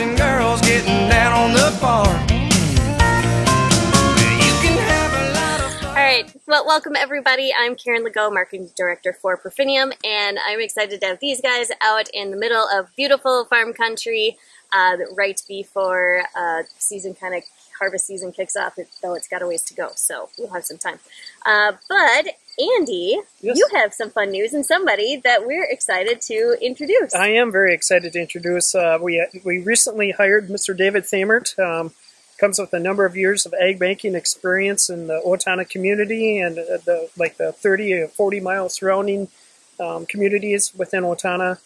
and girls getting down on the farm. Right, well, welcome everybody. I'm Karen Legault, Marketing Director for Profinium, and I'm excited to have these guys out in the middle of beautiful farm country uh, right before uh, season kind of harvest season kicks off, though it's got a ways to go, so we'll have some time. Uh, but Andy, Yes. you have some fun news and somebody that we're excited to introduce. I am very excited to introduce. Uh, we we recently hired Mr. David Thamert. Um, comes with a number of years of ag banking experience in the Owatonna community and uh, the like the 30 or 40 mile surrounding um, communities within Owatonna.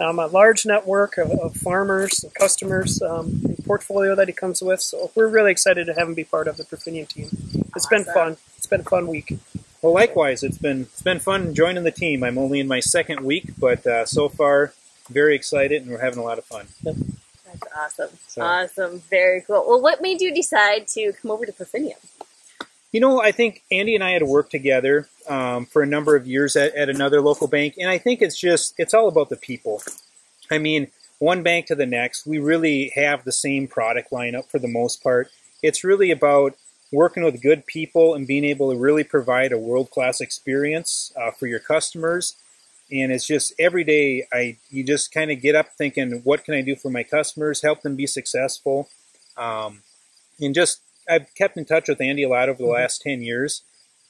Um, a large network of, of farmers and customers um, portfolio that he comes with. So we're really excited to have him be part of the Profinium team. It's been fun. It's been a fun week. Well, likewise, it's been it's been fun joining the team. I'm only in my second week, but uh, so far very excited, and we're having a lot of fun. That's awesome. So- Awesome. Very cool. Well, what made you decide to come over to Profinium? You know, I think Andy and I had worked together um, for a number of years at, at another local bank, and I think it's just it's all about the people. I mean, one bank to the next, we really have the same product lineup for the most part. It's really about working with good people and being able to really provide a world class experience uh, for your customers. And it's just every day, I you just kind of get up thinking, what can I do for my customers, help them be successful, um, and just I've kept in touch with Andy a lot over the last 10 years,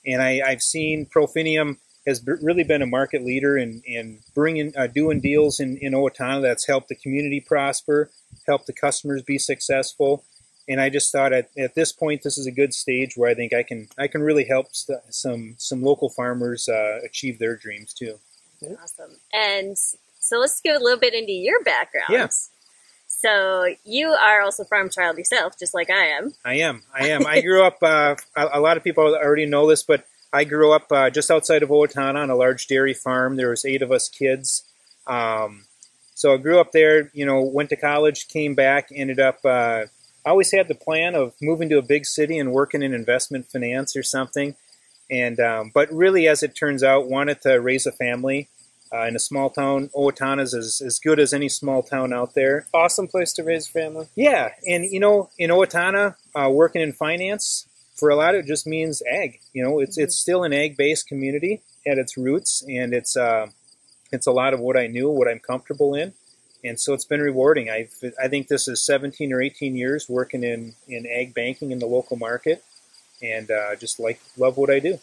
and I, I've seen Profinium has really been a market leader in, in bringing, uh, doing deals in, in Owatonna that's helped the community prosper, helped the customers be successful. And I just thought at, at this point, this is a good stage where I think I can I can really help st- some some local farmers uh, achieve their dreams too. Awesome. And so let's go a little bit into your background. Yeah. So you are also farm child yourself, just like I am. I am. I am. I grew up. Uh, a, a lot of people already know this, but I grew up uh, just outside of Owatonna on a large dairy farm. There was eight of us kids. Um, so I grew up there. You know, went to college, came back, ended up. I always had the plan of moving to a big city and working in investment finance or something. And um, but really, as it turns out, wanted to raise a family uh, in a small town. Owatonna is as, as good as any small town out there. Awesome place to raise a family. Yeah, and you know, in Owatonna, uh, working in finance for a lot of it just means ag. You know, it's it's still an ag-based community at its roots, and it's uh, it's a lot of what I knew, what I'm comfortable in, and so it's been rewarding. I I think this is 17 or 18 years working in in ag banking in the local market, and uh, just like love what I do.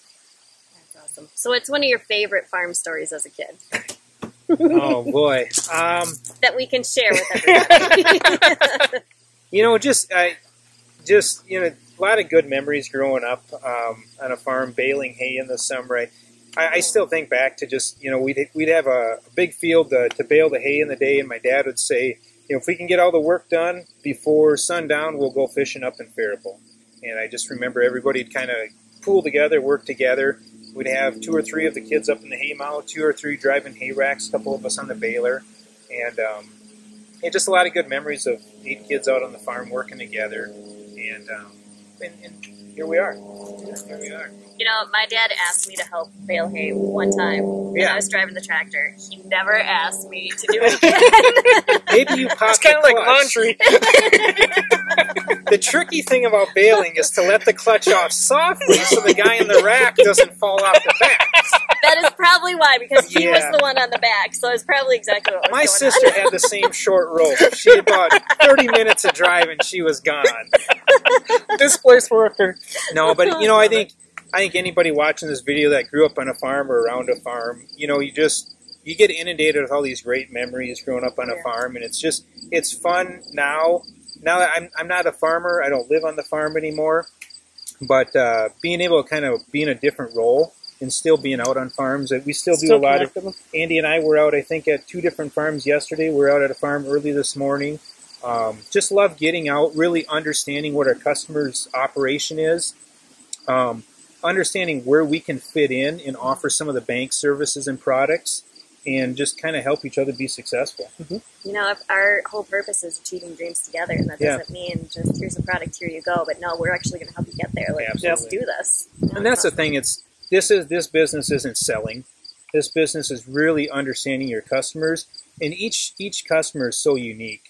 That's awesome. So what's one of your favorite farm stories as a kid oh boy, um, that we can share with everybody? you know, just I, just you know, a lot of good memories growing up um, on a farm baling hay in the summer. I, I, I still think back to just you know we'd we'd have a, a big field to, to bale the hay in the day, and my dad would say, you know, if we can get all the work done before sundown, we'll go fishing up in Faribault. And I just remember everybody'd kind of pool together, work together. We'd have two or three of the kids up in the hay mow, two or three driving hay racks, a couple of us on the baler, and um, yeah, just a lot of good memories of eight kids out on the farm working together, and um, and, and here we are. Here we are. you know, my dad asked me to help bale hay one time when Yeah. I was driving the tractor. He never asked me to do it again. Maybe you pop It's kind of like clutch. laundry. The tricky thing about baling is to let the clutch off softly so the guy in the rack doesn't fall off the back. That is probably why, because he was the one on the back. So it's probably exactly what was My sister had the same short rope. She had about 30 minutes of driving, she was gone. Displaced worker. No, but you know, I think I think anybody watching this video that grew up on a farm or around a farm, you know, you just you get inundated with all these great memories growing up on a Yeah. farm, and it's just it's fun now. Now that I'm I'm not a farmer, I don't live on the farm anymore, but uh, being able to kind of be in a different role and still being out on farms, uh, we still do Still a lot of. connected. Andy and I were out, I think, at two different farms yesterday. We are out at a farm early this morning. Um, just love getting out, really understanding what our customers' operation is, um, understanding where we can fit in and offer some of the bank services and products, and just kind of help each other be successful. You know, if our whole purpose is achieving dreams together, and that Yeah. doesn't mean just here's a product, here you go. But no, we're actually going to help you get there. Like, let's Absolutely. do this. And that's the thing. It's this is this business isn't selling. This business is really understanding your customers, and each each customer is so unique.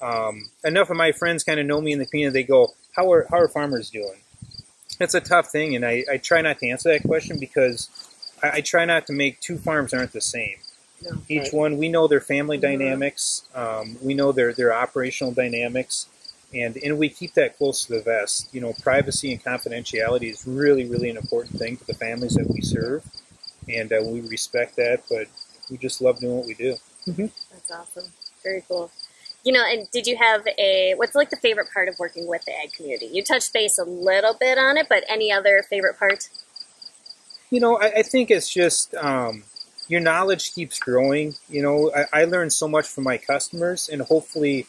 um, enough of my friends kind of know me in the community. They go, "How are how are farmers doing?" It's a tough thing, and I, I try not to answer that question because I, I try not to make two farms aren't the same. No. Each Right. one, we know their family Mhm. dynamics, um, we know their their operational dynamics, and and we keep that close to the vest. You know, privacy and confidentiality is really really an important thing to the families that we serve, and uh, we respect that. But we just love doing what we do. That's awesome. Very cool. You know, and did you have a what's like the favorite part of working with the ag community? You touched base a little bit on it, but any other favorite part? You know, I, I think it's just um, your knowledge keeps growing. You know, I, I learn so much from my customers, and hopefully,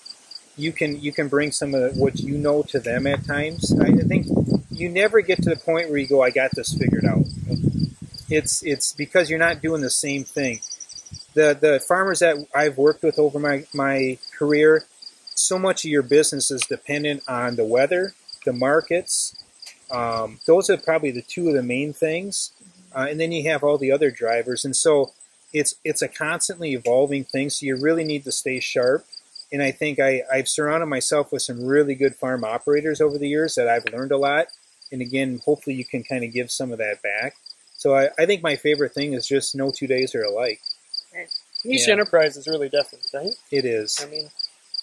you can you can bring some of what you know to them at times. I, think you never get to the point where you go, "I got this figured out." It's it's because you're not doing the same thing. The the farmers that I've worked with over my my career, so much of your business is dependent on the weather, the markets. Um, those are probably the two of the main things uh, and then you have all the other drivers and so it's it's a constantly evolving thing so you really need to stay sharp and i think I, i've surrounded myself with some really good farm operators over the years that i've learned a lot and again hopefully you can kind of give some of that back so i, I think my favorite thing is just no two days are alike Each Yeah. enterprise is really different, right? it is I mean,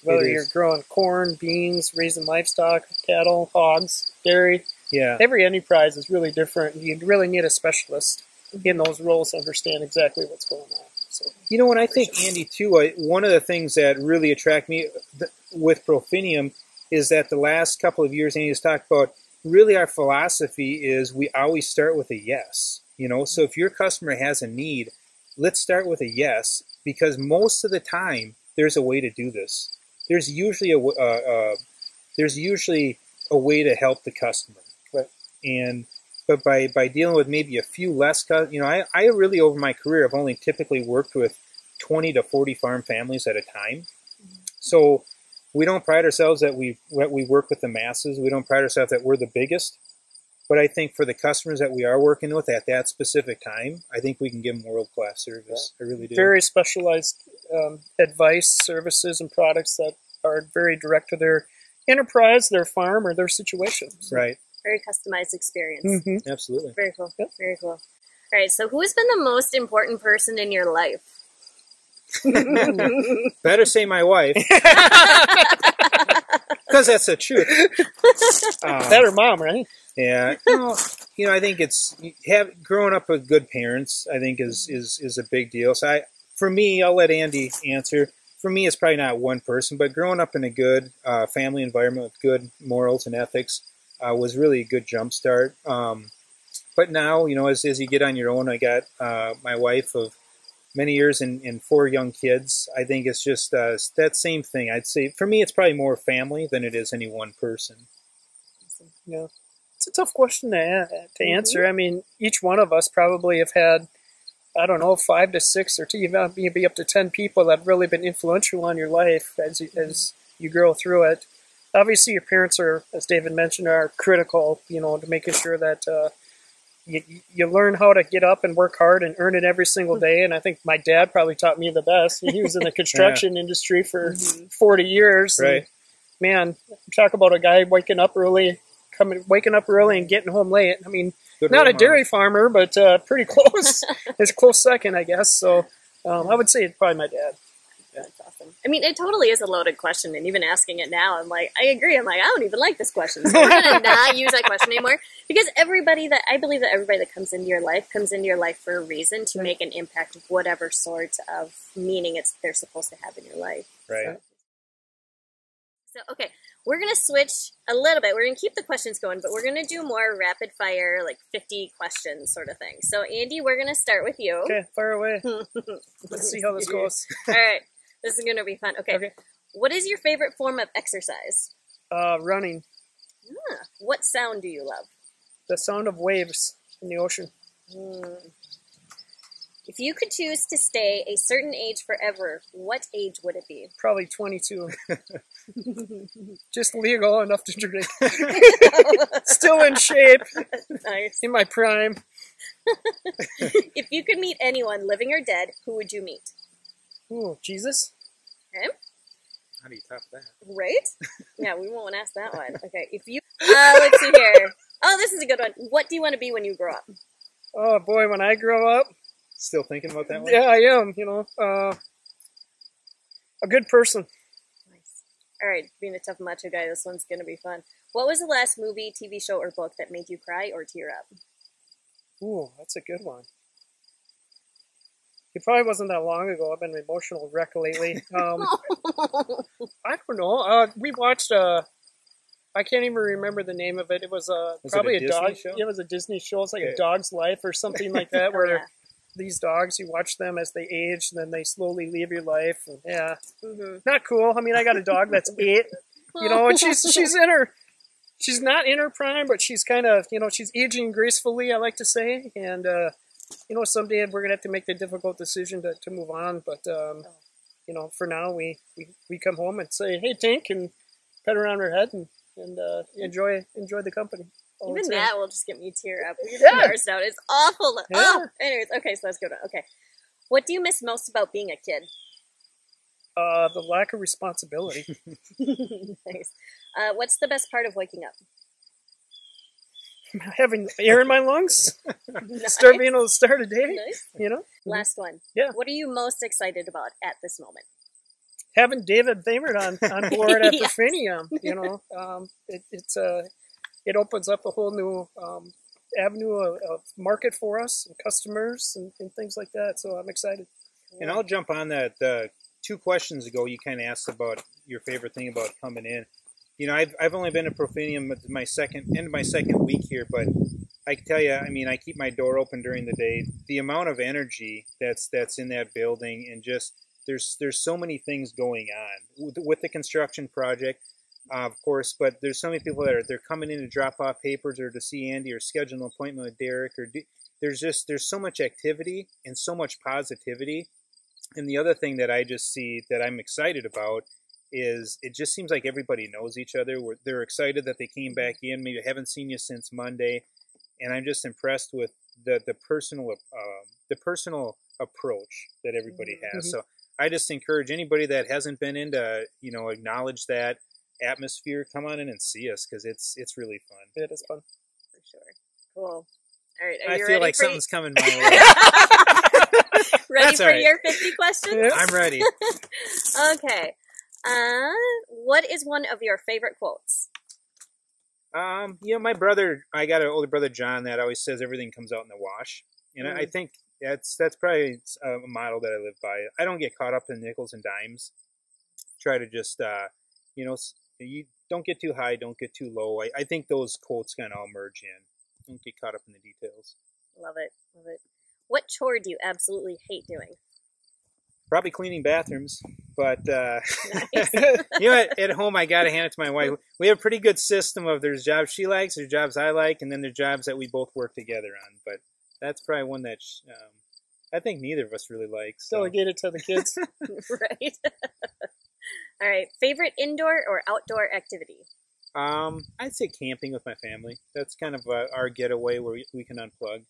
whether you're growing corn, beans, raising livestock, cattle, hogs, dairy, yeah every enterprise is really different. You really need a specialist in those roles to understand exactly what's going on. So, You know, and I think Andy too. I, one of the things that really attract me th- with Profinium is that the last couple of years, Andy has talked about. Really, our philosophy is we always start with a yes. You know, so if your customer has a need, let's start with a yes because most of the time there's a way to do this. There's usually a uh, uh, there's usually a way to help the customer, Right. and but by by dealing with maybe a few less, you know, I, I really over my career I've only typically worked with 20 to 40 farm families at a time. So we don't pride ourselves that we that we work with the masses. We don't pride ourselves that we're the biggest. But I think for the customers that we are working with at that specific time, I think we can give them world class service. I really do. very specialized um, advice, services, and products that are very direct to their enterprise, their farm, or their situation. Right. Very customized experience. Mhm. Absolutely. Very cool. Yep. Very cool. All right. So, who has been the most important person in your life? Better say my wife. Because that's the truth. Um, That or mom, right? Yeah, no, you know, I think it's you have growing up with good parents. I think is is is a big deal. So I, for me, I'll let Andy answer. For me, it's probably not one person, but growing up in a good uh, family environment with good morals and ethics uh, was really a good jump start. Um, but now, you know, as as you get on your own, I got uh, my wife of many years and, and four young kids. I think it's just uh, that same thing. I'd say for me, it's probably more family than it is any one person. Yeah, it's a tough question to to answer. I mean, each one of us probably have had, I don't know, five to six or even maybe up to ten people that have really been influential on your life as you, as you grow through it. Obviously, your parents are, as David mentioned, are critical. You know, to making sure that. Uh, you, you learn how to get up and work hard and earn it every single day. And I think my dad probably taught me the best. He was in the construction industry for 40 years. Right. man, talk about a guy waking up early, coming, waking up early and getting home late. I mean, Good not a dairy farmer, but uh, pretty close. it's a close second, I guess. So um, I would say it's probably my dad. That's awesome. I mean, it totally is a loaded question, and even asking it now, I'm like, I agree. I'm like, I don't even like this question, so we're gonna not use that question anymore because everybody that I believe that everybody that comes into your life comes into your life for a reason to make an impact of whatever sort of meaning it's they're supposed to have in your life. Right. So, okay, we're going to switch a little bit. We're going to keep the questions going, but we're going to do more rapid fire, like 50 questions sort of thing. So, Andy, we're going to start with you. Okay, fire away. Let's see how this goes. All right, this is going to be fun. Okay. Okay. What is your favorite form of exercise? Uh, running. Ah, what sound do you love? The sound of waves in the ocean. Hmm. If you could choose to stay a certain age forever, what age would it be? Probably 22. Just legal enough to drink. Still in shape, nice. in my prime. If you could meet anyone, living or dead, who would you meet? Ooh, Jesus. Okay. How do you top that? Right? Yeah, we won't ask that one. Okay, if you uh, let's see here. Oh, this is a good one. What do you want to be when you grow up? Oh boy, when I grow up, Still thinking about that one? yeah, I am. You know, uh, a good person. Nice. All right, being a tough macho guy, this one's gonna be fun. What was the last movie, TV show, or book that made you cry or tear up? Ooh, that's a good one. It probably wasn't that long ago. I've been an emotional wreck lately. Um, I don't know. Uh, we watched. Uh, I can't even remember the name of it. It was uh, Was it probably a a, dog. show? Yeah, it was a Disney show. It's like Okay. a dog's life or something like that, where yeah. these dogs you watch them as they age, and then they slowly leave your life. And, yeah, hmm not cool. I mean, I got a dog that's eight, you know, and she's she's in her. She's not in her prime, but she's kind of, you know, she's aging gracefully. I like to say, and uh, you know, someday we're gonna have to make the difficult decision to, to move on. But um, you know, for now, we, we we come home and say, "Hey, Tink," and pet her on her head and and uh, enjoy enjoy the company. all the Even that will just get me tear up. Yeah. out. It's awful. Yeah. Oh, anyways, okay, so let's go to okay. What do you miss most about being a kid? uh, the lack of responsibility. nice. Uh, what's the best part of waking up? Having air in my lungs, Nice. start being able to start a day. Nice. You know, Last one. Yeah. What are you most excited about at this moment? having David Thamert on, on board at Yes. Profinium, you know, um, it, it's uh, it opens up a whole new um, avenue of, of market for us and customers and, and things like that. So I'm excited. And I'll jump on that. Uh, two questions ago, you kind of asked about your favorite thing about coming in. You know, I've, I've only been to Profinium at my second end of my second week here, but I can tell you, I mean, I keep my door open during the day. The amount of energy that's that's in that building, and just there's there's so many things going on with, with the construction project, uh, of course. But there's so many people that are they're coming in to drop off papers or to see Andy or schedule an appointment with Derek or. There's just there's so much activity and so much positivity and the other thing that I just see that I'm excited about is it just seems like everybody knows each other. We're, they're excited that they came back in. Maybe I haven't seen you since Monday, and I'm just impressed with the the personal uh, the personal approach that everybody has. Mhm. So I just encourage anybody that hasn't been in to you know acknowledge that atmosphere. Come on in and see us because it's it's really fun. It is fun. For sure. Cool. All right. Are I feel ready like for something's coming my way. ready That's for all right. your 50 questions? Yeah. I'm ready. Okay. Uh, what is one of your favorite quotes? Um, you know, my brother, I got an older brother, John, that always says everything comes out in the wash, and I, I Mm. think that's that's probably a model that I live by. I don't get caught up in nickels and dimes. Try to just, uh, you know, you don't get too high, don't get too low. I, I think those quotes kind of all merge in. Don't get caught up in the details. Love it. Love it. What chore do you absolutely hate doing? Probably cleaning bathrooms, but uh, Nice. you know, at, at home I gotta hand it to my wife. We have a pretty good system of there's jobs she likes, there's jobs I like, and then there's jobs that we both work together on. But that's probably one that sh- um, I think neither of us really likes. So. Delegate it to the kids. right. All right. Favorite indoor or outdoor activity? Um, I'd say camping with my family. That's kind of uh, our getaway where we, we can unplug.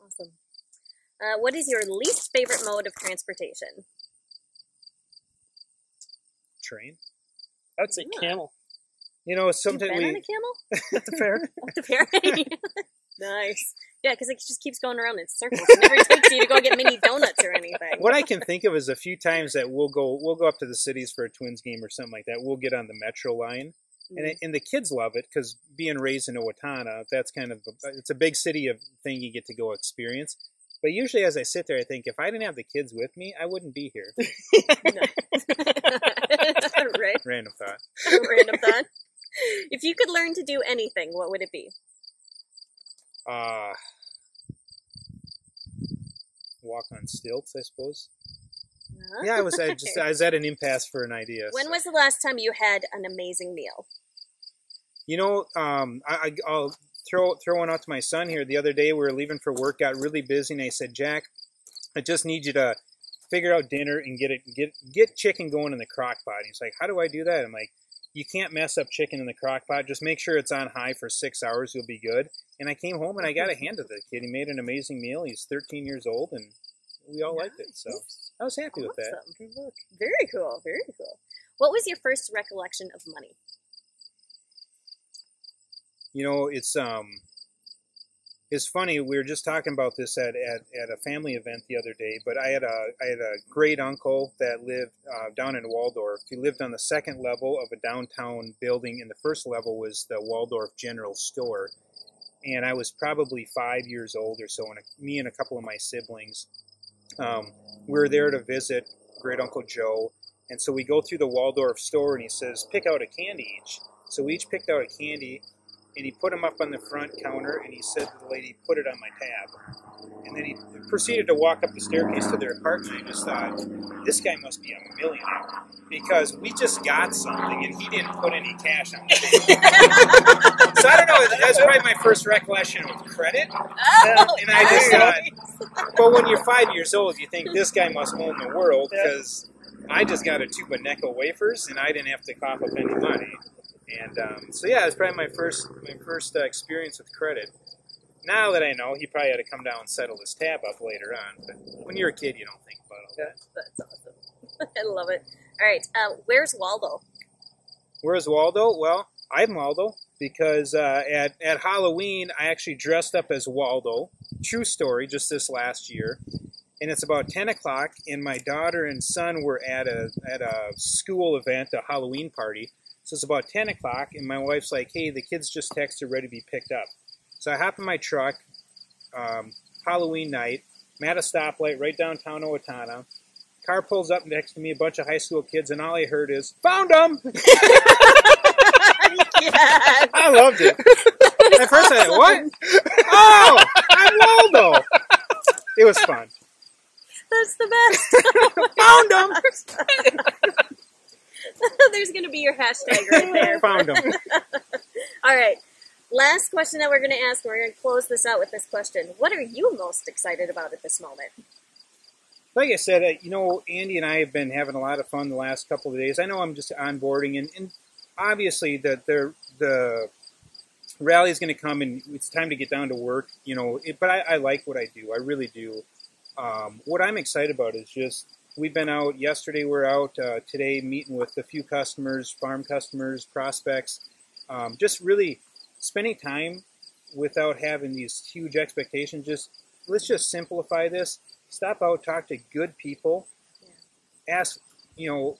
Awesome. Uh, what is your least favorite mode of transportation? Train. I would say Yeah. camel. You know, sometimes been on a we. camel? That's fair. Up to fair. nice. Yeah, because it just keeps going around in circles. It never takes you to go get mini donuts or anything. What I can think of is a few times that we'll go we'll go up to the cities for a Twins game or something like that. We'll get on the Metro line, and it, and the kids love it because being raised in Owatonna, that's kind of a, it's a big city of thing you get to go experience. But usually, as I sit there, I think if I didn't have the kids with me, I wouldn't be here. right. Random thought. Random thought. If you could learn to do anything, what would it be? Uh, walk on stilts, I suppose. Huh? Yeah, I was I just I was at an impasse for an idea. When so. was the last time you had an amazing meal? You know, um, I, I, I'll throw throw one out to my son here. The other day, we were leaving for work, got really busy, and I said, "Jack, I just need you to figure out dinner and get it get get chicken going in the crock pot." And he's like, "How do I do that?" I'm like, "You can't mess up chicken in the crock pot. Just make sure it's on high for six hours. You'll be good." And I came home and I got a hand to the kid. He made an amazing meal. He's 13 years old, and we all liked it. So I was happy with that. Awesome. Very cool. Very cool. What was your first recollection of money? You know, it's um, it's funny. We were just talking about this at, at, at a family event the other day. But I had a I had a great uncle that lived uh, down in Waldorf. He lived on the second level of a downtown building, and the first level was the Waldorf General Store. And I was probably five years old or so, and a, me and a couple of my siblings, um, we were there to visit great uncle Joe. And so we go through the Waldorf store, and he says, "Pick out a candy each." So we each picked out a candy, and he put them up on the front counter and he said to the lady, put it on my tab. And then he proceeded to walk up the staircase to their apartment. I just thought, this guy must be a millionaire because we just got something and he didn't put any cash on the table. so I don't know, that's probably my first recollection of credit. Oh, And I just nice. thought, but when you're five years old, you think this guy must own the world because I just got a tube of Necco wafers and I didn't have to cough up any money. And um, so yeah, it was probably my first my first uh, experience with credit. Now that I know, he probably had to come down and settle his tab up later on. But when you're a kid, you don't think about all that. That's awesome. I love it. All right, uh, where's Waldo? Where's Waldo? Well, I'm Waldo because uh, at at Halloween I actually dressed up as Waldo. True story, just this last year. And it's about ten o'clock, and my daughter and son were at a at a school event, a Halloween party. So it's about ten o'clock, and my wife's like, "Hey, the kids just texted, ready to be picked up." So I hop in my truck. Um, Halloween night, I'm at a stoplight right downtown Owatonna. Car pulls up next to me, a bunch of high school kids, and all I heard is "Found them!" yes. I loved it. At first, I thought, what? Oh, I'm Waldo. It was fun. That's the best. Found him. There's going to be your hashtag right there. Found him. All right. Last question that we're going to ask, and we're going to close this out with this question. What are you most excited about at this moment? Like I said, uh, you know, Andy and I have been having a lot of fun the last couple of days. I know I'm just onboarding, and, and obviously the the the rally is going to come, and it's time to get down to work. You know, it, but I, I like what I do. I really do. Um, what I'm excited about is just we've been out yesterday. We're out uh, today meeting with a few customers, farm customers, prospects. Um, just really spending time without having these huge expectations. Just let's just simplify this. Stop out, talk to good people. Ask, you know,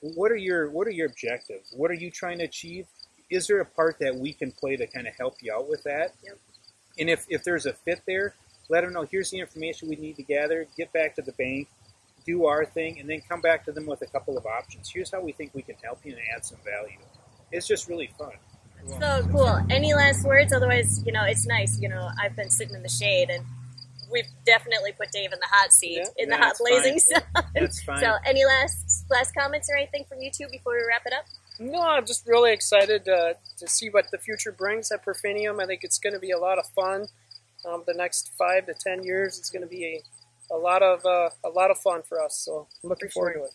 what are your what are your objectives? What are you trying to achieve? Is there a part that we can play to kind of help you out with that? Yep. And if, if there's a fit there, let them know here's the information we need to gather, get back to the bank, do our thing, and then come back to them with a couple of options. Here's how we think we can help you and add some value. It's just really fun. So cool. Any last words? Otherwise, you know, it's nice. You know, I've been sitting in the shade and we've definitely put Dave in the hot seat, Yeah. in the hot blazing fine. sun. That's fine. So, any last last comments or anything from you two before we wrap it up? No, I'm just really excited uh, to see what the future brings at Profinium. I think it's going to be a lot of fun. Um, the next five to ten years is going to be a, a lot of uh, a lot of fun for us. So I'm looking forward to it.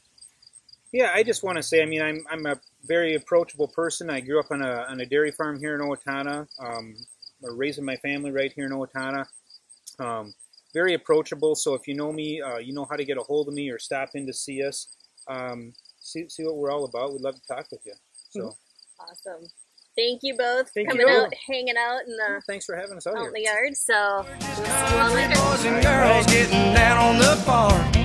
Yeah, I just want to say, I mean, I'm, I'm a very approachable person. I grew up on a, on a dairy farm here in Owatonna, um, raising my family right here in Owatonna. Um, very approachable. So if you know me, uh, you know how to get a hold of me or stop in to see us. Um, see, see what we're all about. We'd love to talk with you. So Awesome. Thank you both for Thank coming you. out, hanging out in the thanks for having us out out in here. the yard. So, we'll see you all later. Boys and girls getting down on the farm.